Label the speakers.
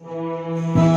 Speaker 1: Música